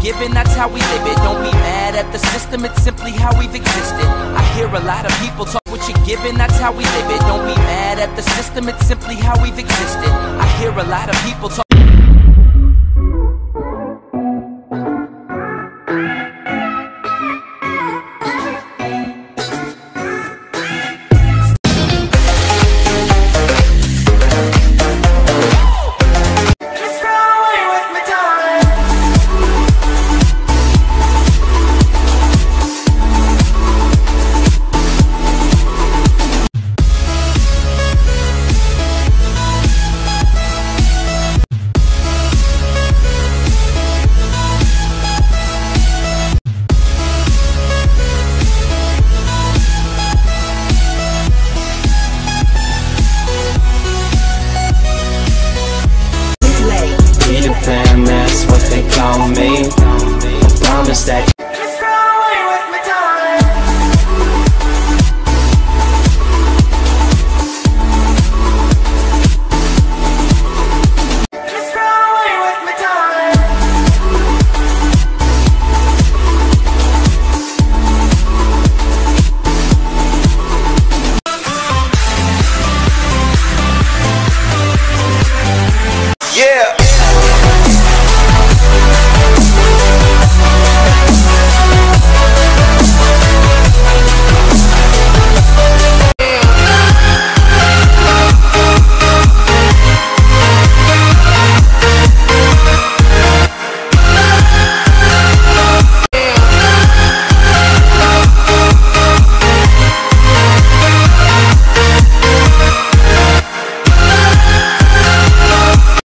Given, that's how we live it. Don't be mad at the system, it's simply how we've existed. I hear a lot of people talk what you're given, that's how we live it. Don't be mad at the system, it's simply how we've existed. I hear a lot of people talk. That's what they call me. I promise that